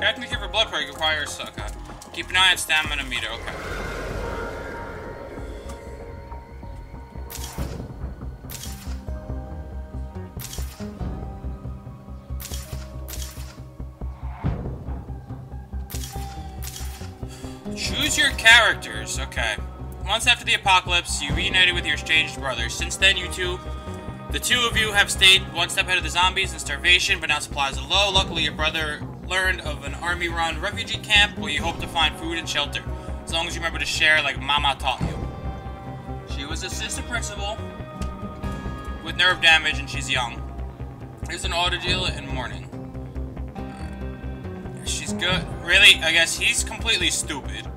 Reacting to your blood pressure requires okay. Keep an eye on stamina meter. Okay. Choose your characters. Okay. Months after the apocalypse, you reunited with your estranged brothers. Since then, you two, the two of you have stayed one step ahead of the zombies and starvation, but now supplies are low. Luckily, your brother learned of an army-run refugee camp where you hope to find food and shelter, as long as you remember to share like Mama taught you. She was assistant principal with nerve damage, and she's young. Here's an auto deal in mourning. She's good. Really? I guess he's completely stupid.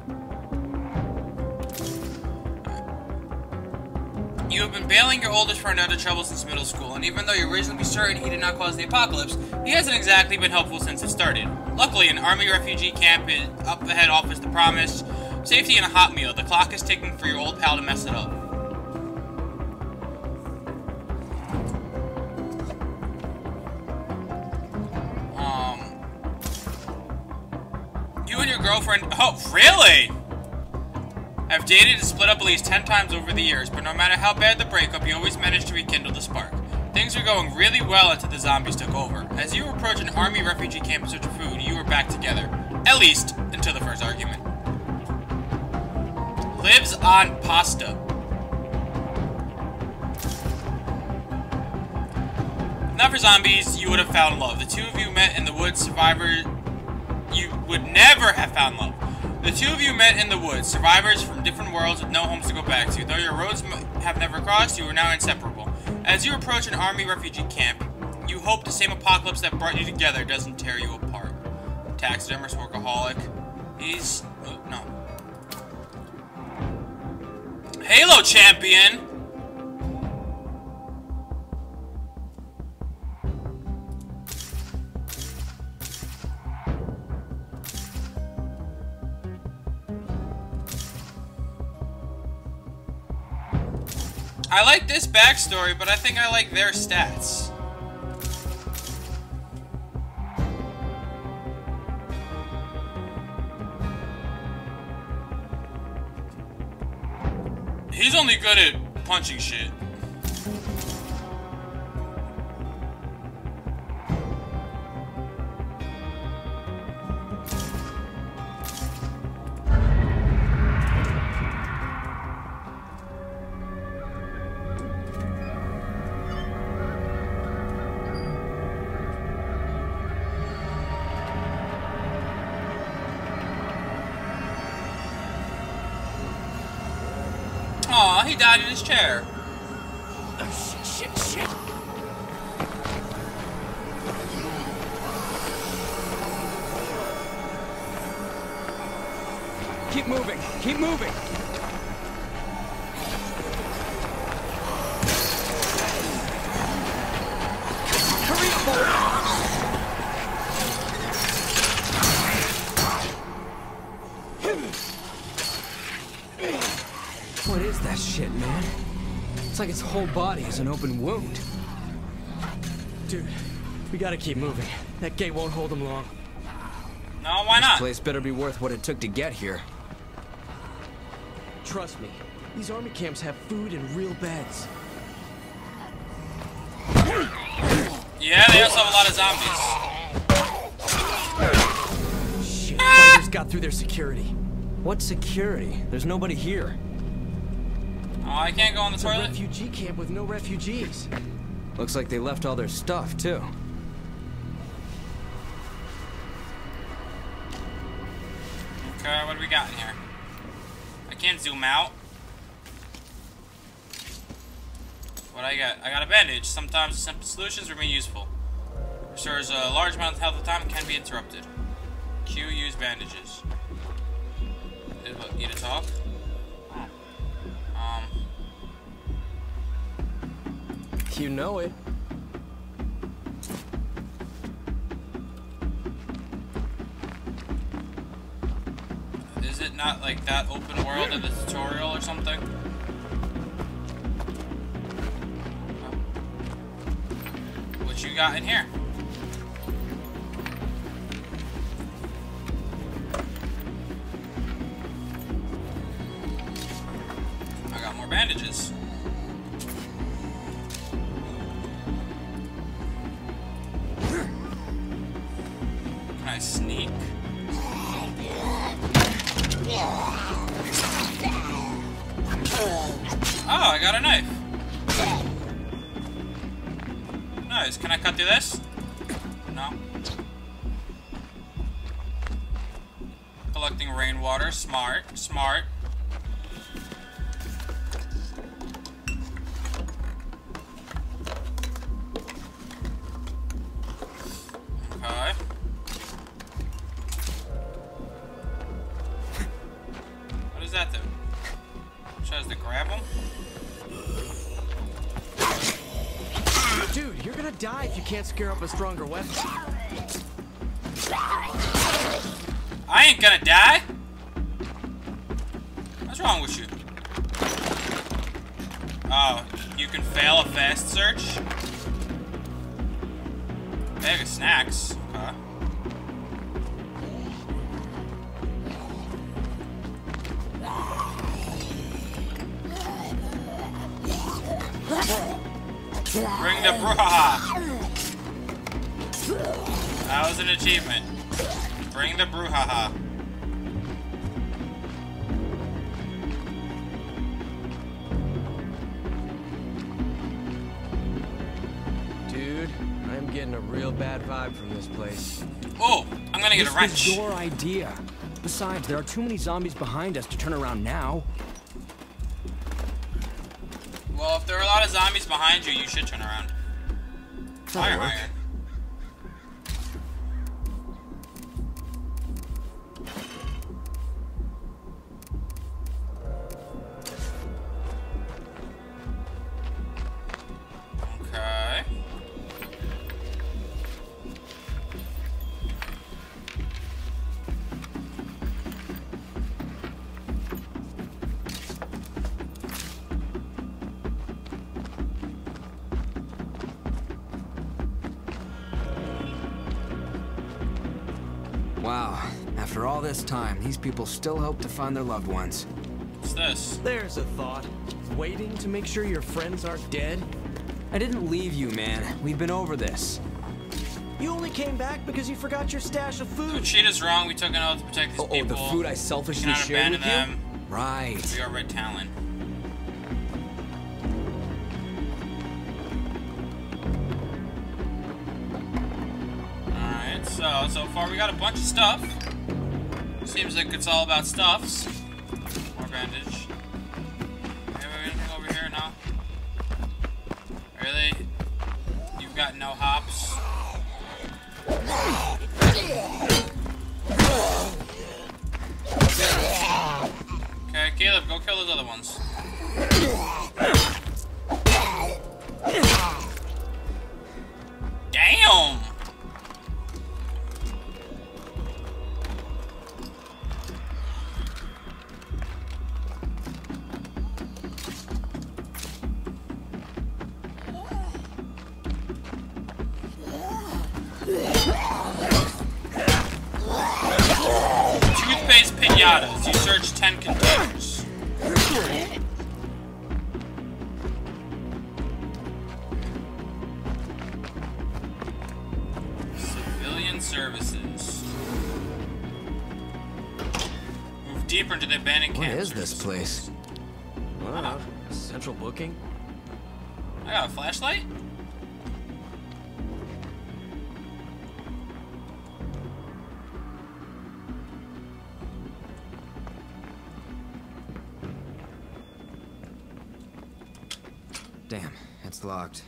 You have been bailing your oldest friend out of trouble since middle school, and even though you're reasonably certain he did not cause the apocalypse, he hasn't exactly been helpful since it started. Luckily, an army refugee camp is up ahead offers the promised safety and a hot meal. The clock is ticking for your old pal to mess it up. Um, you and your girlfriend. Oh, really? Have dated and split up at least 10 times over the years, but no matter how bad the breakup, you always manage to rekindle the spark. Things were going really well until the zombies took over. As you approach an army refugee camp in search of food, you were back together. At least, until the first argument. Lives on pasta. Not for zombies, you would have found love. The two of you met in the woods, survivor. You would never have found love. The two of you met in the woods, survivors from different worlds with no homes to go back to. Though your roads have never crossed, you are now inseparable. As you approach an army refugee camp, you hope the same apocalypse that brought you together doesn't tear you apart. Taxidermist, workaholic. He's. Oh, no. Halo champion! I like this backstory, but I think I like their stats. He's only good at punching shit. Whole body is an open wound. Dude, we gotta keep moving. That gate won't hold him long. No, why not? This place better be worth what it took to get here. Trust me, these army camps have food and real beds. Yeah, they also have a lot of zombies. Shit, fighters got through their security. What security? There's nobody here. Oh, I can't go in the It's a toilet? refugee camp with no refugees. Looks like they left all their stuff, too. Okay, what do we got in here? I can't zoom out. What I got? I got a bandage. Sometimes simple solutions remain useful. Restores a large amount of health at a time and can be interrupted. Q use bandages. Need to talk? Um, You know it. is it not like that open world in the tutorial or something? What you got in here? Can't scare up a stronger weapon. I ain't gonna die. Place. Oh, I'm gonna get this a wrench. was your idea. Besides, there are too many zombies behind us to turn around now. Well, if there are a lot of zombies behind you, you should turn around. Fire iron. People still hope to find their loved ones. What's this? There's a thought. Waiting to make sure your friends aren't dead? I didn't leave you, man. We've been over this. You only came back because you forgot your stash of food. cheat us wrong. We took an oath to protect these Oh, oh, the food I selfishly shared with you? them. Right. We are Red Talon. Alright, so, so far we got a bunch of stuff. Seems like it's all about stuffs. Services. Move deeper into the abandoned What camp. is this place? Don't. Central booking? I got a flashlight? Damn, it's locked.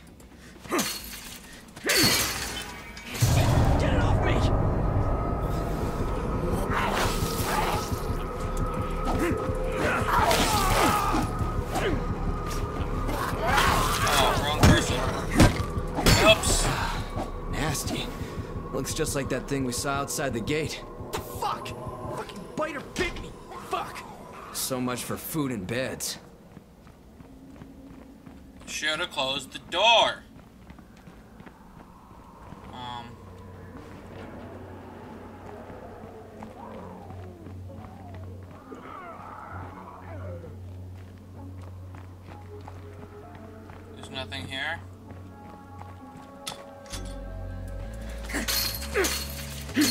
Like that thing we saw outside the gate. Fuck! Fucking biter bit me! Fuck! So much for food and beds. Should have closed the door. Um. There's nothing here. Can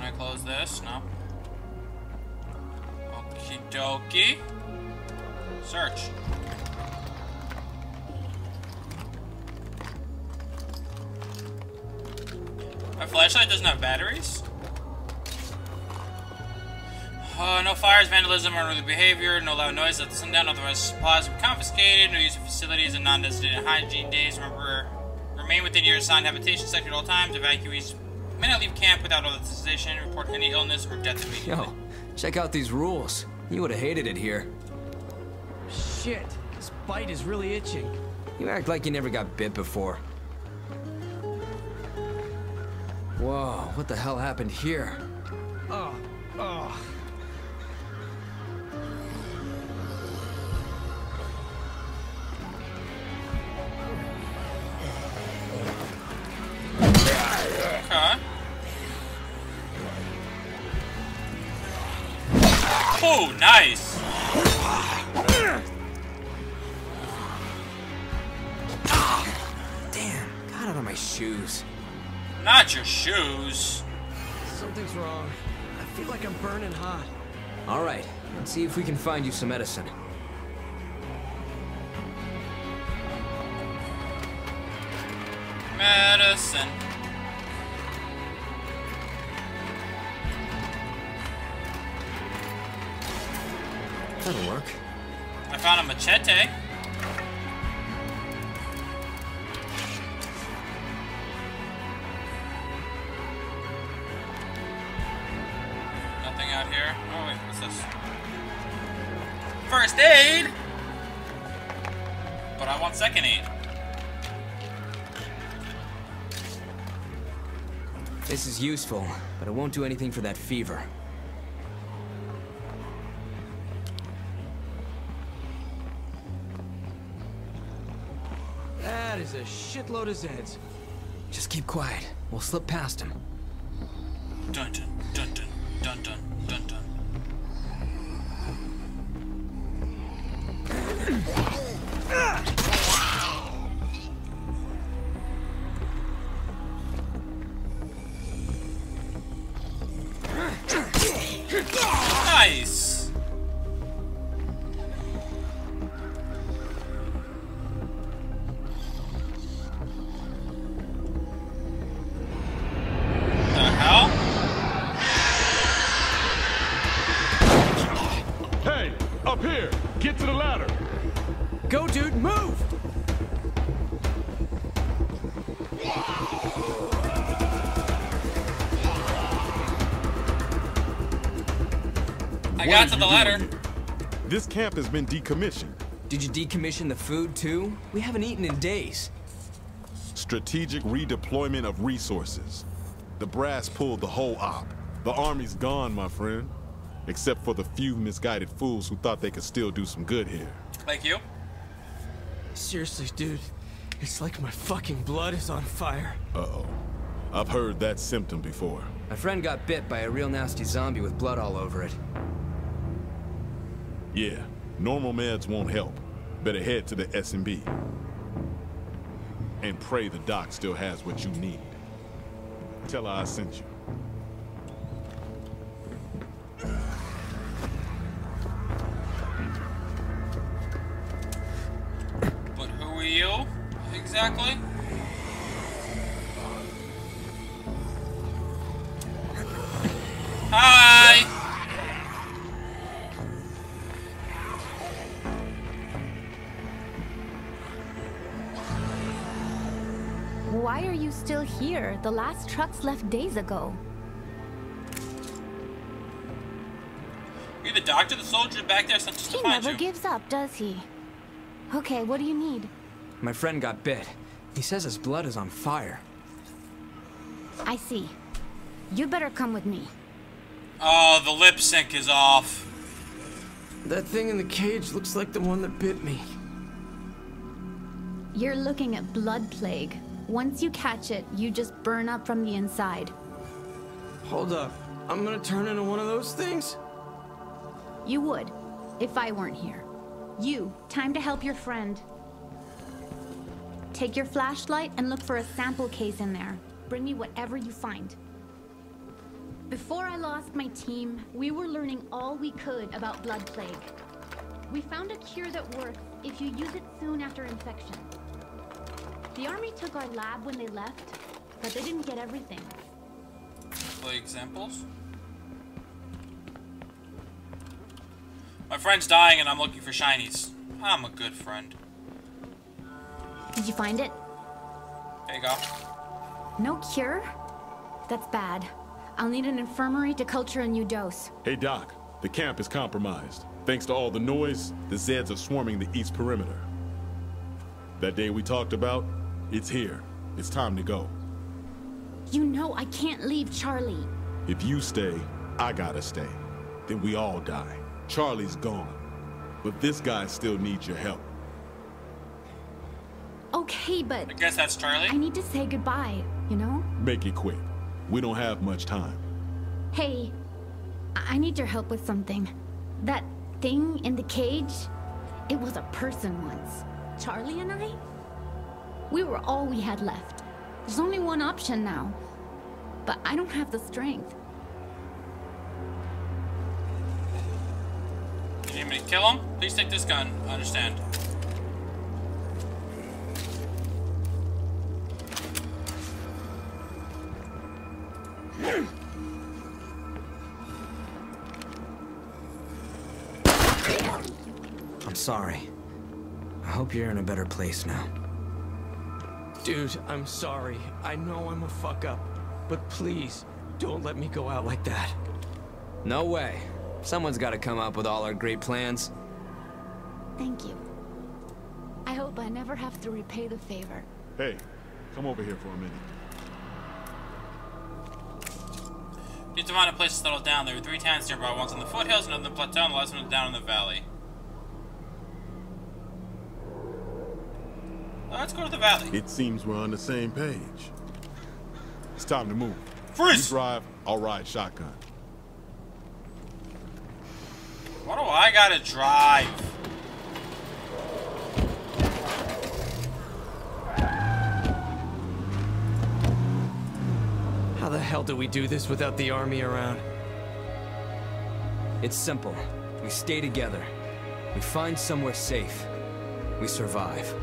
I close this? No. Okie dokie. Search. My flashlight doesn't have batteries? Uh, no fires, vandalism, or other behavior, no loud noise at sundown, otherwise supplies will confiscated, no use of facilities and non-designated hygiene days, remember remain within your assigned habitation sector at all times. Evacuees may not leave camp without authorization. Report any illness or death immediately. Yo, check out these rules. You would have hated it here. Shit, this bite is really itching. You act like you never got bit before. Whoa, what the hell happened here? Oh, nice. Damn, got out of my shoes. Not your shoes. Something's wrong. I feel like I'm burning hot. All right, let's see if we can find you some medicine. Medicine. Machete. Nothing out here. Oh wait, what's this? First aid! But I want second aid. This is useful, but it won't do anything for that fever. That is a shitload of Zeds. Just keep quiet. We'll slip past him. Dun got to the ladder. doing? This camp has been decommissioned. Did you decommission the food too? We haven't eaten in days. Strategic redeployment of resources. The brass pulled the whole op. The army's gone, my friend. Except for the few misguided fools who thought they could still do some good here. Like you. Seriously, dude. It's like my fucking blood is on fire. Uh-oh. I've heard that symptom before. My friend got bit by a real nasty zombie with blood all over it. Yeah, normal meds won't help. Better head to the S&B. And pray the doc still has what you need. Tell her I sent you. But who are you exactly? Hi. Here? The last trucks left days ago. You're the doctor, the soldier back there sent us to He find never you. gives up, does he? Okay, what do you need? My friend got bit. He says his blood is on fire. I see. You better come with me. Oh, the lip sync is off. That thing in the cage looks like the one that bit me. You're looking at blood plague. Once you catch it, you just burn up from the inside. Hold up. I'm gonna turn into one of those things? You would, if I weren't here. You, time to help your friend. Take your flashlight and look for a sample case in there. Bring me whatever you find. Before I lost my team, we were learning all we could about blood plague. We found a cure that works if you use it soon after infection. The army took our lab when they left, but they didn't get everything. Plague samples. My friend's dying and I'm looking for shinies. I'm a good friend. Did you find it? There you go. No cure? That's bad. I'll need an infirmary to culture a new dose. Hey, Doc. The camp is compromised. Thanks to all the noise, the Zeds are swarming the east perimeter. That day we talked about, it's here. It's time to go. You know I can't leave Charlie. If you stay, I gotta stay. Then we all die. Charlie's gone. But this guy still needs your help. Okay, but I guess that's Charlie. I need to say goodbye, you know? Make it quick. We don't have much time. Hey, I, I need your help with something. That thing in the cage, it was a person once. Charlie and I? We were all we had left. There's only one option now. But I don't have the strength. You need me to kill him? Please take this gun. I understand. I'm sorry. I hope you're in a better place now. Dude, I'm sorry. I know I'm a fuck up. But please, don't let me go out like that. No way. Someone's gotta come up with all our great plans. Thank you. I hope I never have to repay the favor. Hey, come over here for a minute. Need to find a place to settle down. There are three towns nearby. One's in the foothills, another in the plateau, and the last one is down in the valley. Well, let's go to the valley. It seems we're on the same page. It's time to move. Freeze! You drive, I'll ride shotgun. What do I gotta drive? How the hell do we do this without the army around? It's simple. We stay together. We find somewhere safe. We survive.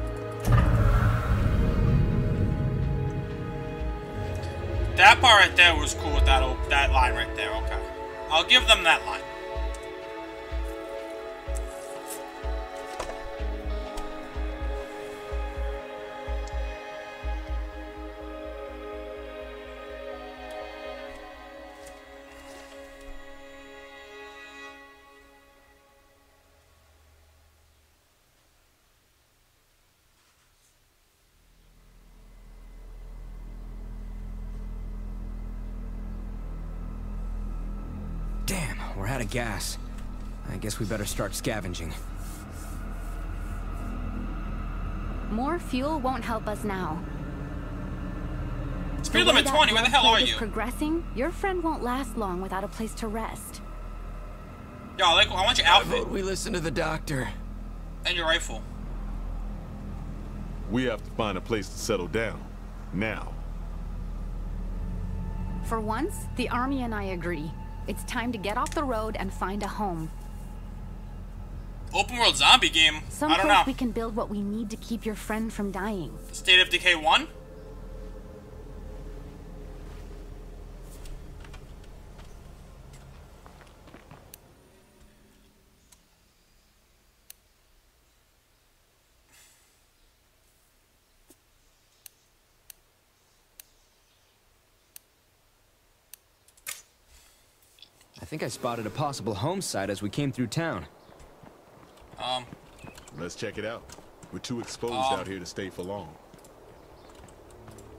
That part right there was cool with that o- that line right there. Okay, I'll give them that line. Gas. I guess we better start scavenging. More fuel won't help us now. Speed limit 20. Where the hell are plague is you? progressing, your friend won't last long without a place to rest. Yo, I like. I want your outfit we listen to the doctor. and your rifle. We have to find a place to settle down. Now. For once, the army and I agree. It's time to get off the road and find a home. Open world zombie game. I don't know. we can build what we need to keep your friend from dying. State of Decay 1? Think I spotted a possible home site as we came through town. Um, Let's check it out. We're too exposed Um. out here to stay for long.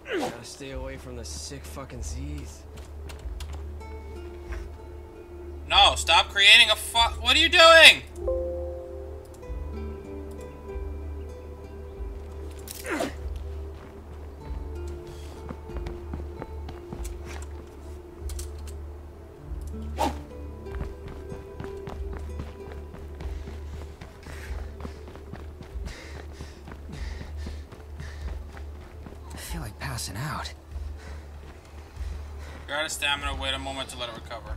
Gotta stay away from the sick fucking Z's. no, stop creating a fu- What are you doing? You're out of stamina. Wait a moment to let it recover.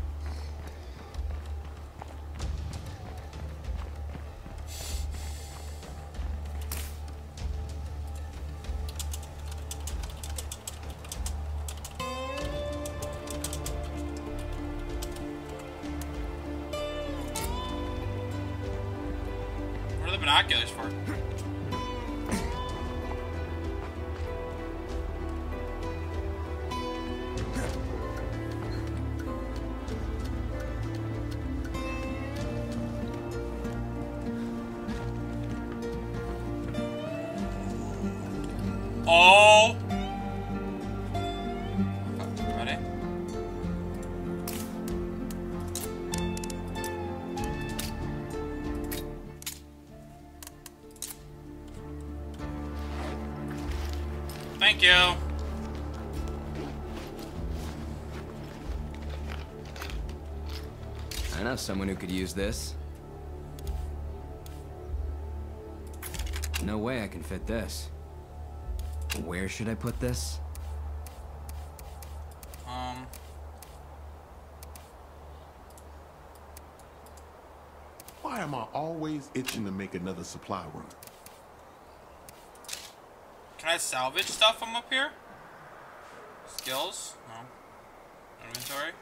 Someone who could use this. No way I can fit this. Where should I put this? Um. Why am I always itching to make another supply run? Can I salvage stuff from up here? Skills? No. Inventory?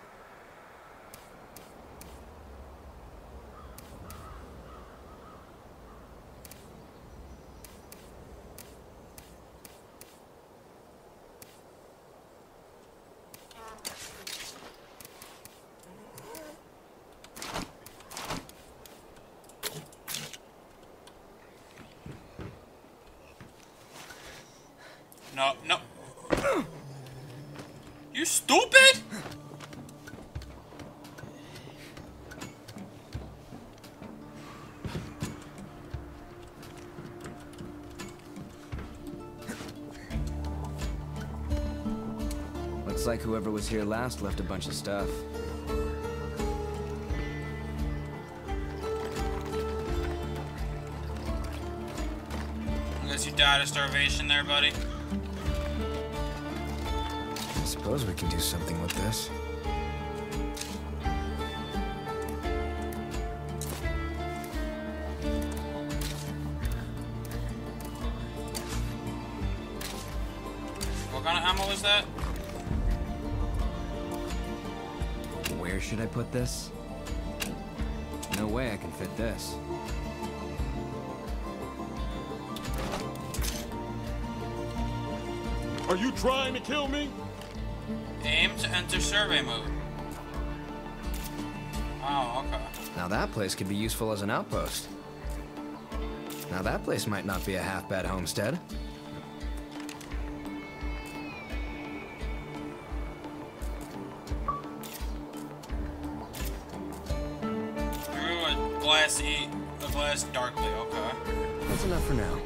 No, no. You stupid? Looks like whoever was here last left a bunch of stuff. Unless you died of starvation there, buddy. I suppose we can do something with this. What kind of ammo is that? Where should I put this? No way I can fit this. Are you trying to kill me? Aim to enter survey mode. Oh, okay. Now that place could be useful as an outpost. Now that place might not be a half bad homestead. Through a glass e a glass darkly, okay. That's enough for now.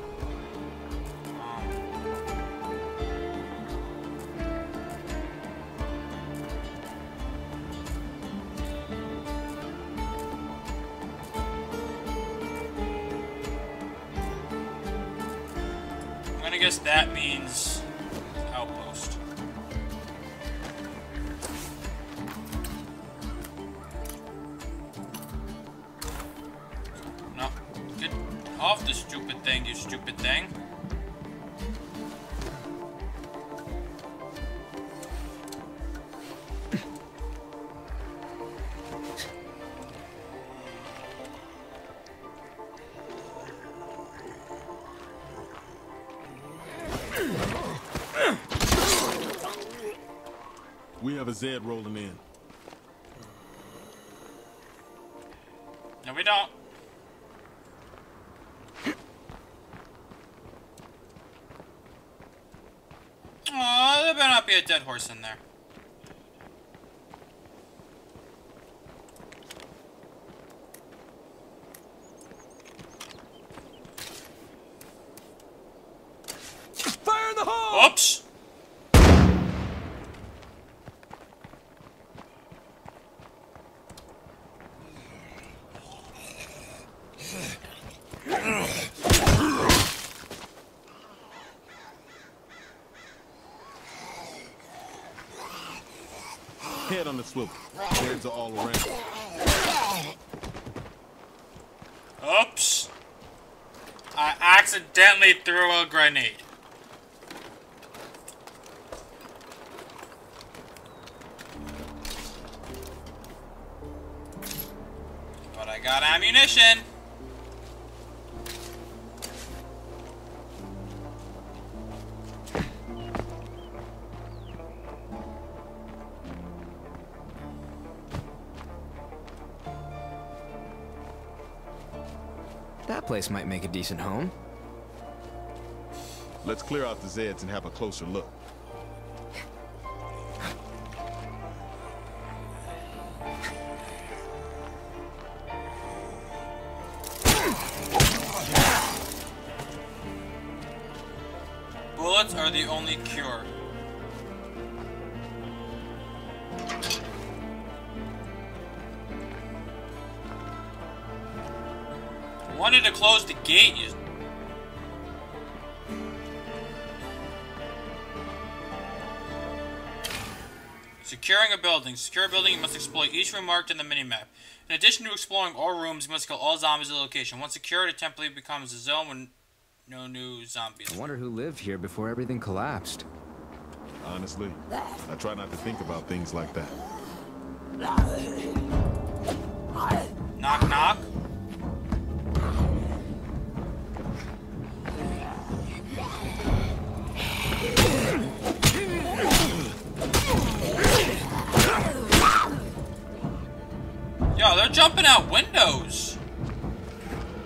Zed rolling in. No, we don't. Aw, there better not be a dead horse in there. Fire in the hole! Oops! Swivel. Heads are all around. Oops. I accidentally threw a grenade. But I got ammunition. Place might make a decent home. Let's clear out the Zeds and have a closer look. Building. Secure a building, you must explore each room marked in the minimap. In addition to exploring all rooms, you must kill all zombies at the location. Once secured, it temporarily becomes a zone with no new zombies. I wonder who lived here before everything collapsed. Honestly, I try not to think about things like that. Knock knock. Yo, they're jumping out windows.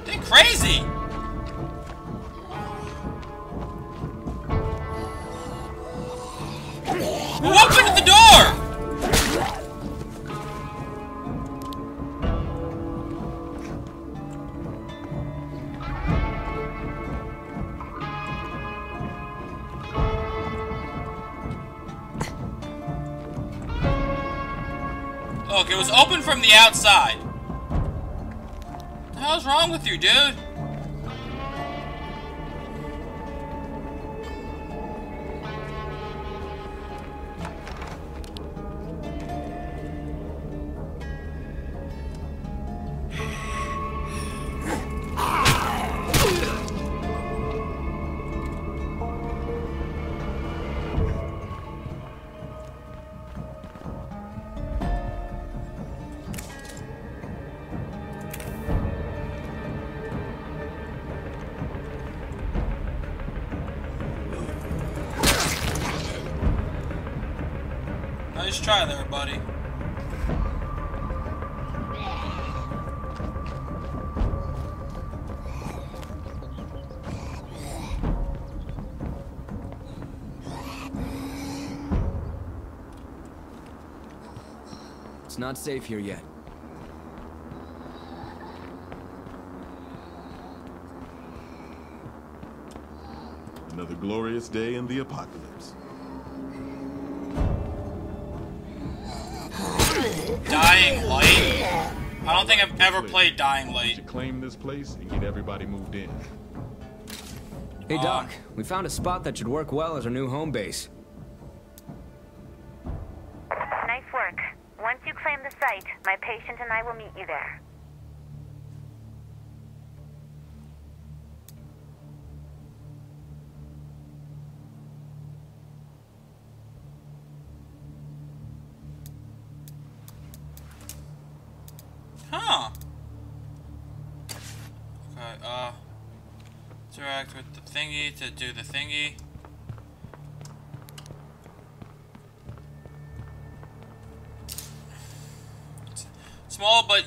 They're crazy. You, dude? Nice try there, buddy. It's not safe here yet. Another glorious day in the apocalypse. Dying Light? I don't think I've ever played Dying We Light. should claim this place and get everybody moved in. Hey, Uh, Doc, we found a spot that should work well as our new home base. Nice work. Once you claim the site, my patient and I will meet you there. Interact with the thingy to do the thingy. Small but.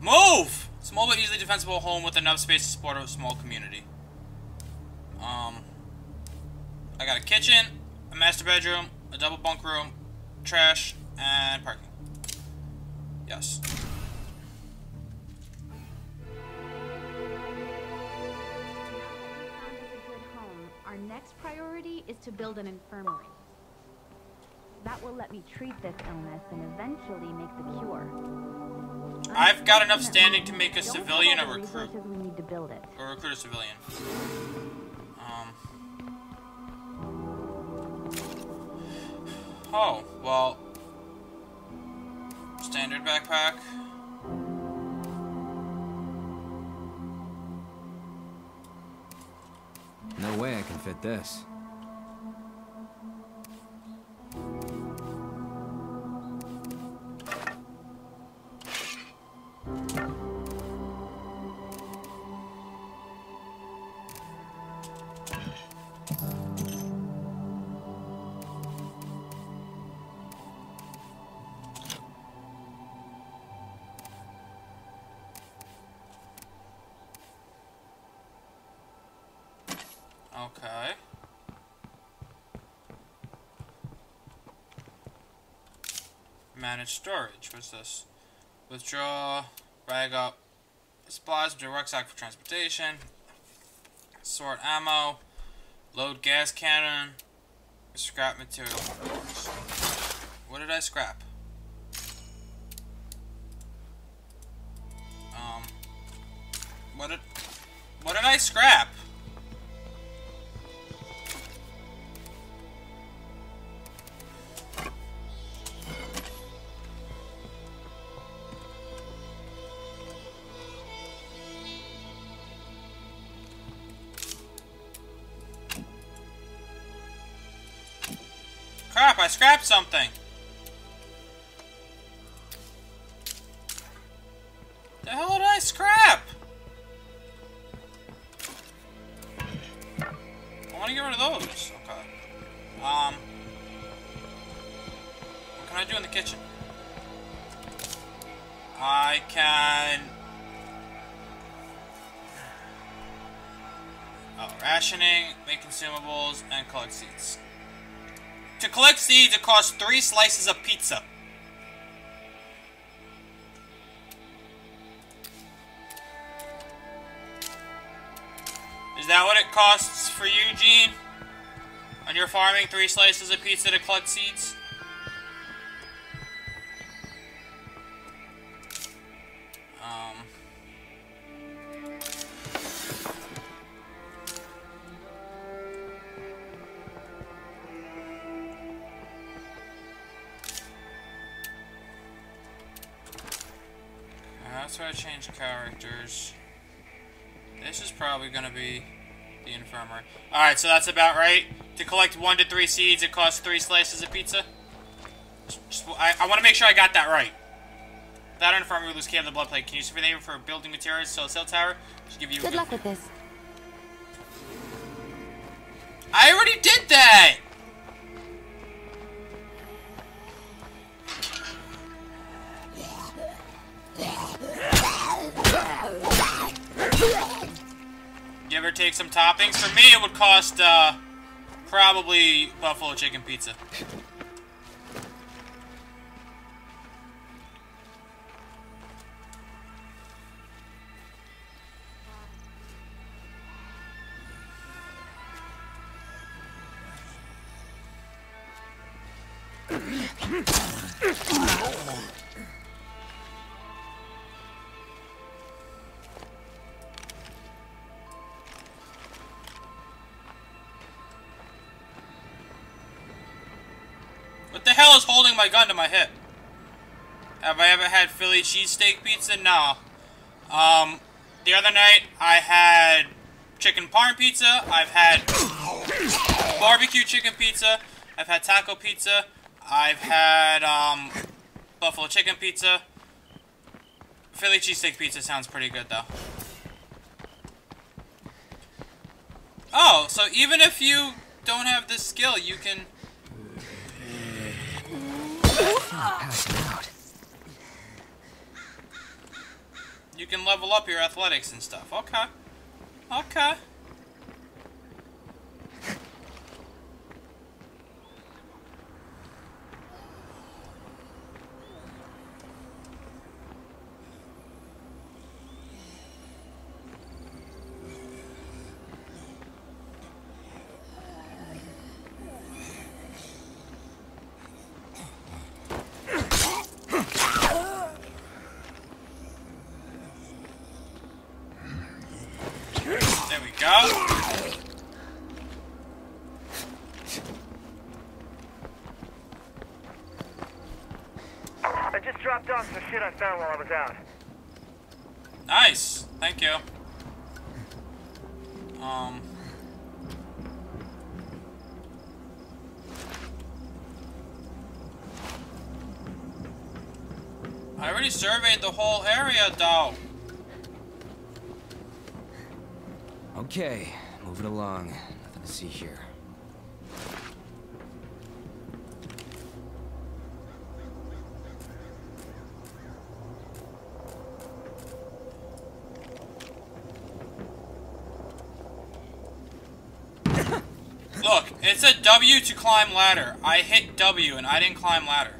Move! Small but easily defensible home with enough space to support a small community. Um. I got a kitchen, a master bedroom, a double bunk room, trash, and parking. Yes. To build an infirmary. That will let me treat this illness and eventually make the cure. I've got enough standing to make a civilian a recruit. we need to build it. Or recruit a civilian. Um. Oh, well. Standard backpack. No way I can fit this. Manage storage. What's this? Withdraw. Bag up. Supplies to rucksack for transportation. Sort ammo. Load gas cannon. Scrap material. What did I scrap? Crap, I scrapped something. Costs three slices of pizza. Is that what it costs for you, Gene? When you're farming three slices of pizza to collect seeds? That's where I change characters. This is probably going to be the infirmary. Alright, so that's about right. To collect one to three seeds, it costs three slices of pizza. Just, I, I want to make sure I got that right. That infirmary lose key of the blood plague. Can you use for name for building materials, so cell tower? Just give you a Good luck with this. I already did that! Some toppings? For me, it would cost, uh, probably buffalo chicken pizza. My gun to my hip? Have I ever had Philly cheesesteak pizza? No. Um, the other night I had chicken parm pizza. I've had barbecue chicken pizza. I've had taco pizza. I've had um, buffalo chicken pizza. Philly cheesesteak pizza sounds pretty good though. Oh, so even if you don't have this skill, you can. You can level up your athletics and stuff. Okay. Okay. There we go. dropped off some shit I found while I was out. Nice. Thank you. Um. I already surveyed the whole area, though. Okay, moving along. Nothing to see here. A W to climb ladder. I hit W and I didn't climb ladder.